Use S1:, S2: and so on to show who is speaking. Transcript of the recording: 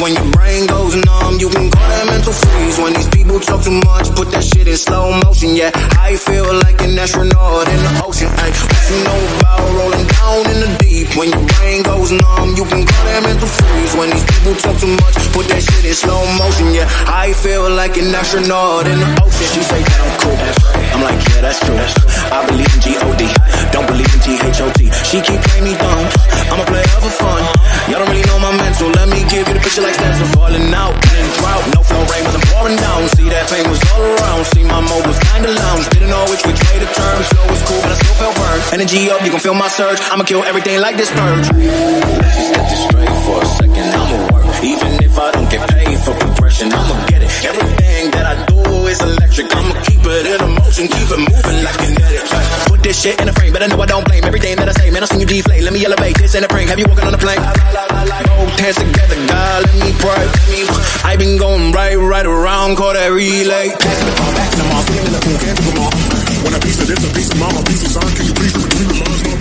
S1: When your brain goes numb, you can call that mental freeze. When these people talk too much, put that shit in slow motion. Yeah, I feel like an astronaut in the ocean. Ay, what you know about rolling down in the deep? When your brain goes numb, you can call that mental freeze. When these people talk too much, put that shit in slow motion. Yeah, I feel like an astronaut in the ocean. She say that I'm cool. I'm like, yeah, that's true. I believe in G O D, don't believe in T H O T. She keep Y'all don't really know my mental. Let me give you the picture like stencil. Falling out in drought. No flow rain was I'm pouring down. See that pain was all around. See my mode was kinda lounge. Didn't know which which way to turn. Flow was cool, but I still felt burned. Energy up, you can feel my surge. I'ma kill everything like this purge. Let's just get this straight for a second. I'ma work. Even if I don't get paid for progression, I'ma get it. Everything that I do is electric. I'ma keep it in a motion, keep it moving like kinetic. Put this shit in a frame, I know I don't blame everything that I say. Man, I seen you deflate. Let me elevate Saints a prank. Have you walking on the plank? Both hands together, God, let me pray. I been going right, right around, call that relay. Passing the the. Want a piece of this, a piece of mama, piece of sign, can you please
S2: repeat the lines?